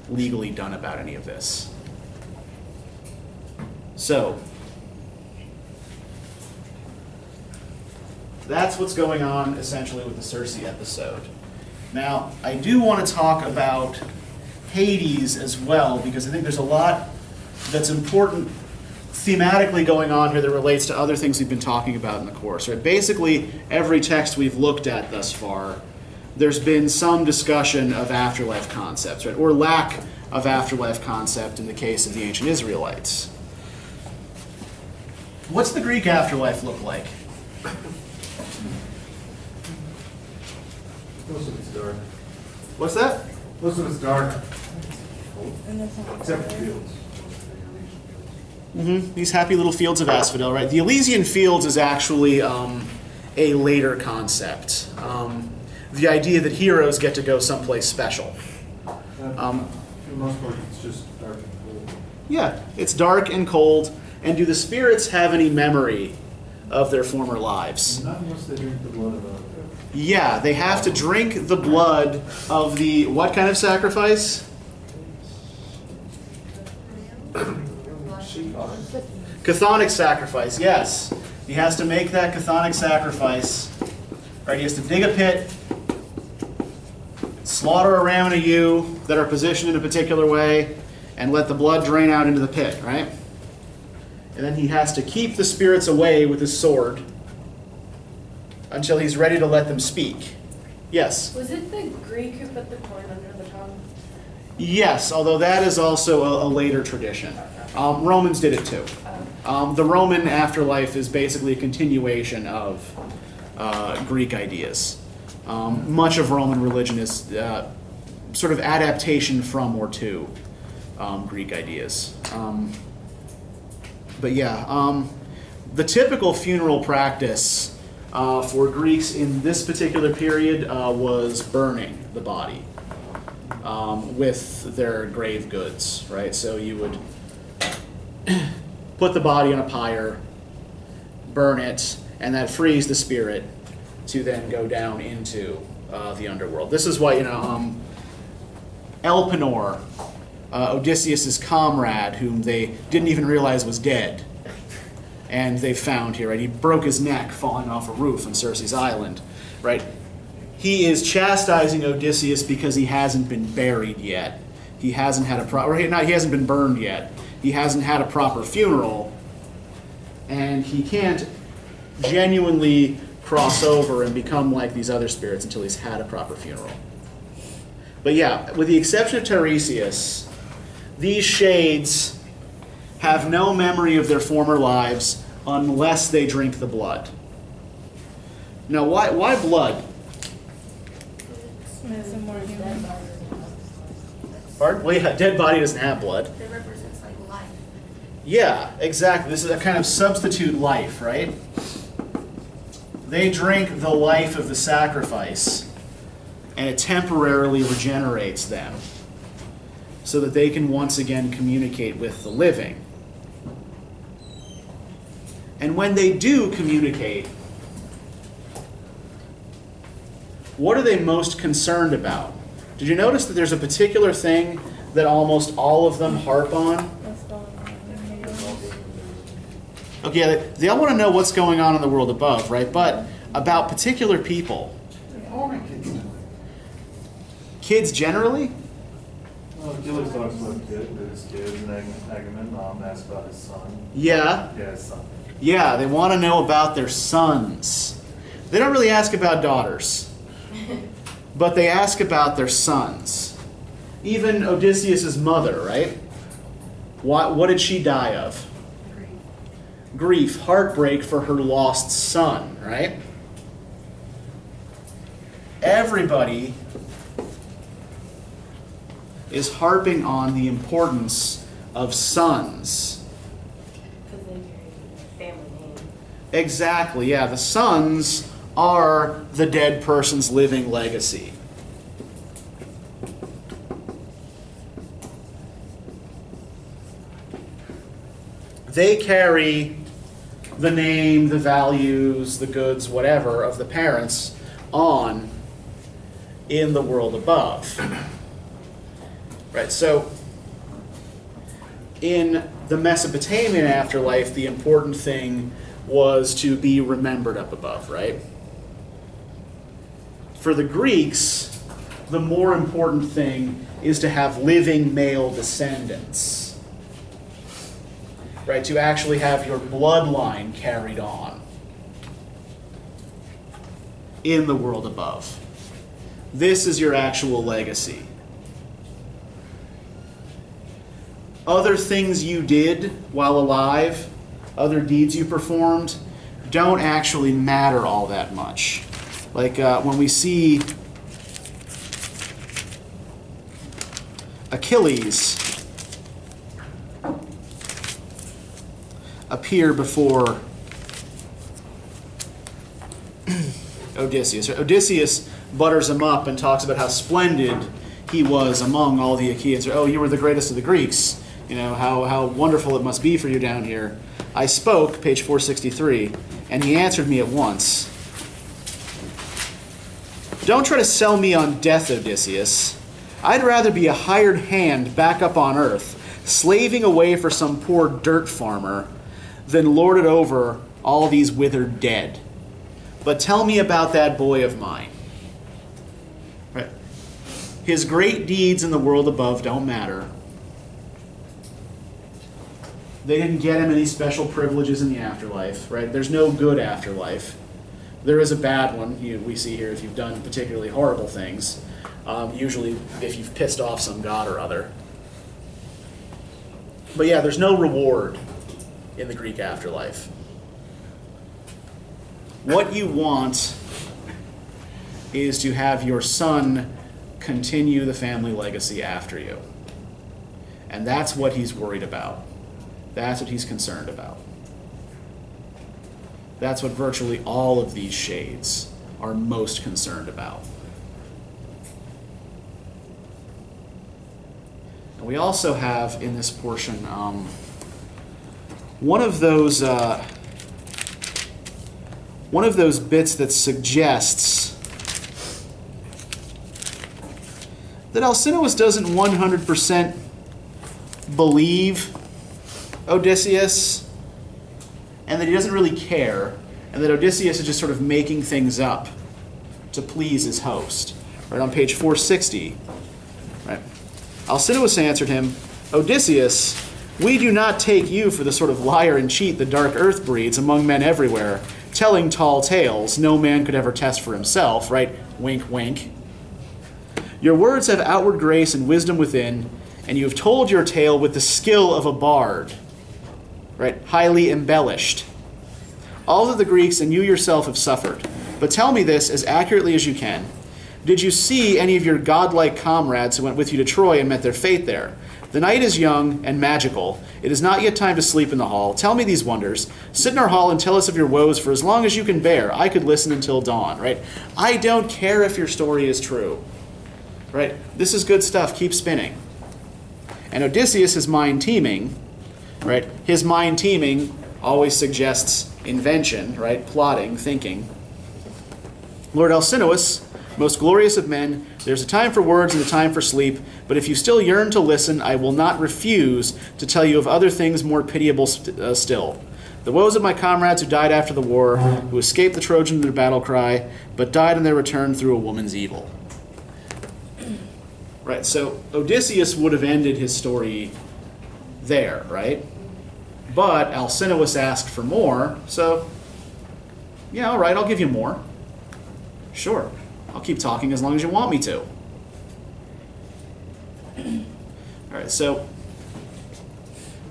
legally done about any of this. So that's what's going on essentially with the Circe episode. Now, I do want to talk about Hades as well because I think there's a lot that's important thematically going on here that relates to other things we've been talking about in the course. Right? Basically, every text we've looked at thus far, there's been some discussion of afterlife concepts, right? or lack of afterlife concept in the case of the ancient Israelites. What's the Greek afterlife look like? Most of it's dark. What's that? Most of it's dark, And that's not except for okay. Fields. hmm These happy little fields of asphodel, right? The Elysian fields is actually um, a later concept. Um, the idea that heroes get to go someplace special. Um, For the most part, it's just dark and cold. Yeah, it's dark and cold. And do the spirits have any memory of their former lives? Not unless they drink the blood of a. Yeah, they have to drink the blood of the what kind of sacrifice? Chthonic sacrifice, yes. He has to make that chthonic sacrifice. Right, he has to dig a pit, slaughter a ram and a ewe that are positioned in a particular way, and let the blood drain out into the pit, right? And then he has to keep the spirits away with his sword until he's ready to let them speak. Yes. Was it the Greek who put the coin under the tongue? Yes, although that is also a, a later tradition. Um, Romans did it too. Um, the Roman afterlife is basically a continuation of uh, Greek ideas. Um, much of Roman religion is uh, sort of adaptation from or to um, Greek ideas. Um, but yeah, um, the typical funeral practice uh, for Greeks in this particular period uh, was burning the body um, with their grave goods, right? So you would put the body on a pyre, burn it, and that frees the spirit to then go down into uh, the underworld. This is why, you know, um, Elpenor, uh, Odysseus' comrade, whom they didn't even realize was dead, and they found here, right? He broke his neck falling off a roof on Circe's island, right? he is chastising Odysseus because he hasn't been buried yet. He hasn't had a proper, or not, he hasn't been burned yet. He hasn't had a proper funeral, and he can't genuinely cross over and become like these other spirits until he's had a proper funeral. But yeah, with the exception of Tiresias, these shades have no memory of their former lives unless they drink the blood. Now, why, why blood? Pardon? Well, yeah, a dead body doesn't have blood. That represents like life. Yeah, exactly. This is a kind of substitute life, right? They drink the life of the sacrifice, and it temporarily regenerates them so that they can once again communicate with the living. And when they do communicate, what are they most concerned about? Did you notice that there's a particular thing that almost all of them harp on? What's going on in here? Okay, they, they all want to know what's going on in the world above, right? But about particular people. Kids generally? Well, Achilles talks about kid, his kids, and Agamemnon asks about his son. Yeah. Yeah, his son. Yeah, they want to know about their sons. They don't really ask about daughters, but they ask about their sons. Even Odysseus' mother, right? What, what did she die of? Grief, heartbreak for her lost son, right? Everybody is harping on the importance of sons. Because they carry family name. Exactly, yeah. The sons are the dead person's living legacy. They carry the name, the values, the goods, whatever of the parents on in the world above. Right, so in the Mesopotamian afterlife, the important thing was to be remembered up above, right? For the Greeks, the more important thing is to have living male descendants, right? To actually have your bloodline carried on in the world above. This is your actual legacy. other things you did while alive, other deeds you performed, don't actually matter all that much. Like uh, when we see Achilles appear before Odysseus. Odysseus butters him up and talks about how splendid he was among all the Achaeans. Oh, you were the greatest of the Greeks. You know, how, how wonderful it must be for you down here. I spoke, page 463, and he answered me at once. Don't try to sell me on death, Odysseus. I'd rather be a hired hand back up on earth, slaving away for some poor dirt farmer, than lord it over all these withered dead. But tell me about that boy of mine. Right. His great deeds in the world above don't matter. They didn't get him any special privileges in the afterlife, right? There's no good afterlife. There is a bad one, you, we see here, if you've done particularly horrible things. Um, usually, if you've pissed off some god or other. But yeah, there's no reward in the Greek afterlife. What you want is to have your son continue the family legacy after you. And that's what he's worried about. That's what he's concerned about. That's what virtually all of these shades are most concerned about. And we also have in this portion um, one of those uh, one of those bits that suggests that Alcinous doesn't 100% believe Odysseus and that he doesn't really care and that Odysseus is just sort of making things up to please his host. Right on page 460. Right. Alcinous answered him, Odysseus, we do not take you for the sort of liar and cheat the dark earth breeds among men everywhere, telling tall tales no man could ever test for himself, right? Wink, wink. Your words have outward grace and wisdom within, and you have told your tale with the skill of a bard, right? Highly embellished. All of the Greeks and you yourself have suffered. But tell me this as accurately as you can. Did you see any of your godlike comrades who went with you to Troy and met their fate there? The night is young and magical. It is not yet time to sleep in the hall. Tell me these wonders. Sit in our hall and tell us of your woes for as long as you can bear. I could listen until dawn, right? I don't care if your story is true. Right? This is good stuff. Keep spinning. And Odysseus is mind teeming, right? His mind teeming always suggests invention, right? Plotting, thinking. Lord Alcinous, most glorious of men, there's a time for words and a time for sleep, but if you still yearn to listen, I will not refuse to tell you of other things more pitiable st- uh, still. The woes of my comrades who died after the war, who escaped the Trojan their battle cry, but died on their return through a woman's evil. Right, so Odysseus would have ended his story there, right? But Alcinous asked for more, so yeah, all right, I'll give you more. Sure, I'll keep talking as long as you want me to. All right, so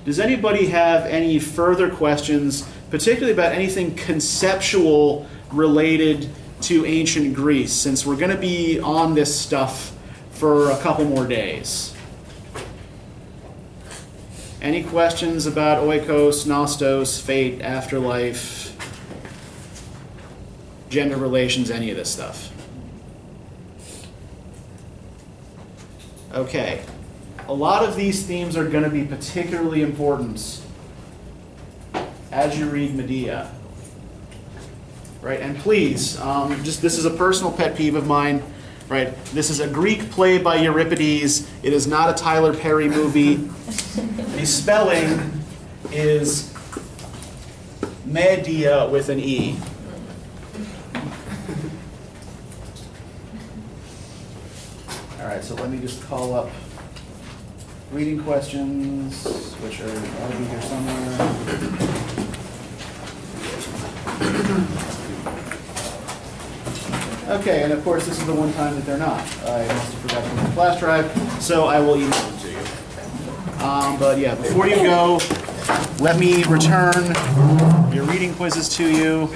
does anybody have any further questions, particularly about anything conceptual related to ancient Greece, since we're going to be on this stuff for a couple more days? Any questions about oikos, nostos, fate, afterlife, gender relations, any of this stuff? Okay. A lot of these themes are going to be particularly important as you read Medea. Right? And please, um, just this is a personal pet peeve of mine. Right? This is a Greek play by Euripides. It is not a Tyler Perry movie. the spelling is Medea with an E. right, so let me just call up reading questions, which are, ought to be here somewhere. Okay, and of course, this is the one time that they're not. I must have forgot to put the flash drive, so I will email them to you. Um, but yeah, before you go, let me return your reading quizzes to you.